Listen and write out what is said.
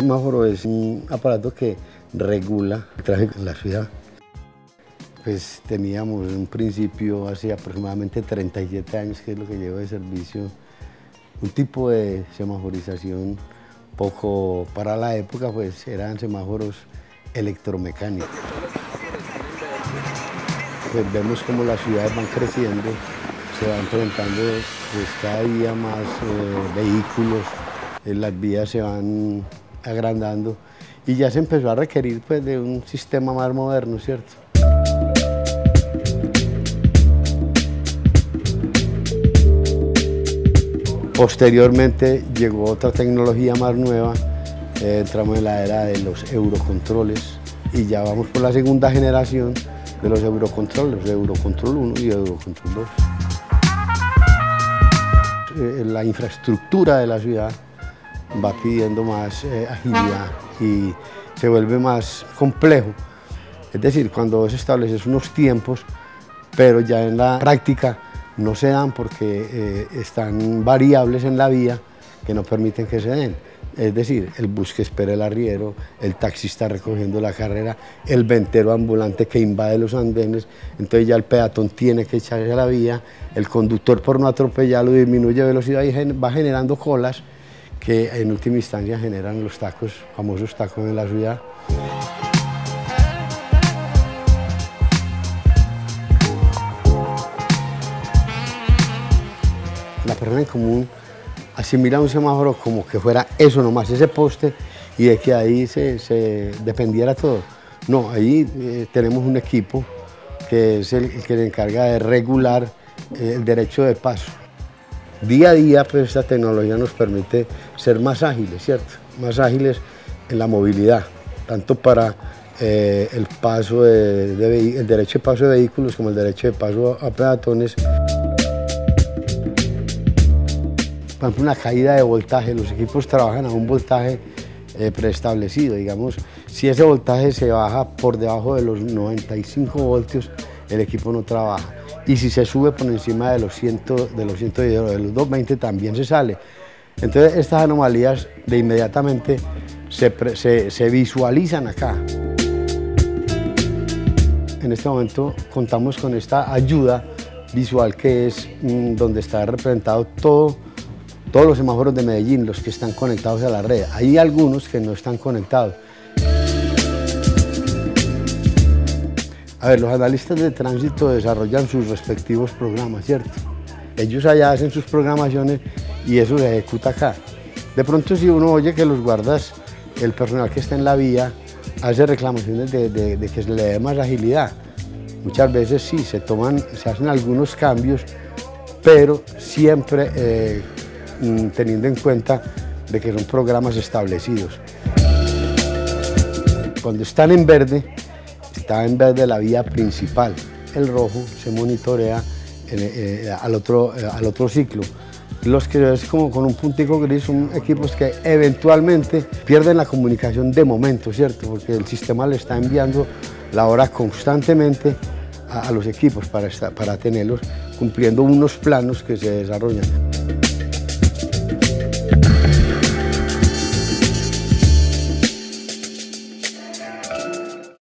semáforo es un aparato que regula el tráfico en la ciudad. Pues teníamos un principio hace aproximadamente 37 años, que es lo que llevo de servicio, un tipo de semaforización poco para la época, pues eran semáforos electromecánicos. Pues vemos como las ciudades van creciendo, se van presentando pues, cada día más eh, vehículos, eh, las vías se van agrandando y ya se empezó a requerir pues, de un sistema más moderno, ¿cierto? Posteriormente llegó otra tecnología más nueva, eh, entramos en la era de los eurocontroles y ya vamos por la segunda generación de los eurocontroles, Eurocontrol 1 y Eurocontrol 2. Eh, la infraestructura de la ciudad va pidiendo más eh, agilidad y se vuelve más complejo. Es decir, cuando se estableces unos tiempos, pero ya en la práctica no se dan porque eh, están variables en la vía que no permiten que se den. Es decir, el bus que espera el arriero, el taxista recogiendo la carrera, el ventero ambulante que invade los andenes, entonces ya el peatón tiene que echarse a la vía, el conductor por no atropellarlo disminuye velocidad y va generando colas que en última instancia generan los tacos, famosos tacos en la ciudad. La persona en común asimila un semáforo como que fuera eso nomás, ese poste, y de que ahí se, dependiera todo. No, ahí eh, tenemos un equipo que es el, que le encarga de regular eh, el derecho de paso. Día a día, pues esta tecnología nos permite ser más ágiles, ¿cierto? Más ágiles en la movilidad, tanto para eh, el, paso el derecho de paso de vehículos como el derecho de paso a peatones. Por ejemplo, una caída de voltaje, los equipos trabajan a un voltaje eh, preestablecido, digamos, si ese voltaje se baja por debajo de los 95 voltios, el equipo no trabaja. Y si se sube por encima de los 100, de los 110 de los 220 también se sale. Entonces estas anomalías de inmediatamente se, se visualizan acá. En este momento contamos con esta ayuda visual que es mm, donde está representado todo todos los semáforos de Medellín, los que están conectados a la red. Hay algunos que no están conectados. A ver, los analistas de tránsito desarrollan sus respectivos programas, ¿cierto? Ellos allá hacen sus programaciones y eso se ejecuta acá. De pronto si uno oye que los guardas, el personal que está en la vía, hace reclamaciones de, que se le dé más agilidad. Muchas veces sí, se toman, se hacen algunos cambios, pero siempre eh, Mm, teniendo en cuenta de que son programas establecidos. Cuando están en verde, está en verde la vía principal. El rojo se monitorea eh, al, otro, eh, al otro ciclo. Los que es como con un puntico gris son equipos que eventualmente pierden la comunicación de momento, ¿cierto? Porque el sistema le está enviando la hora constantemente a, los equipos para, para tenerlos cumpliendo unos planos que se desarrollan.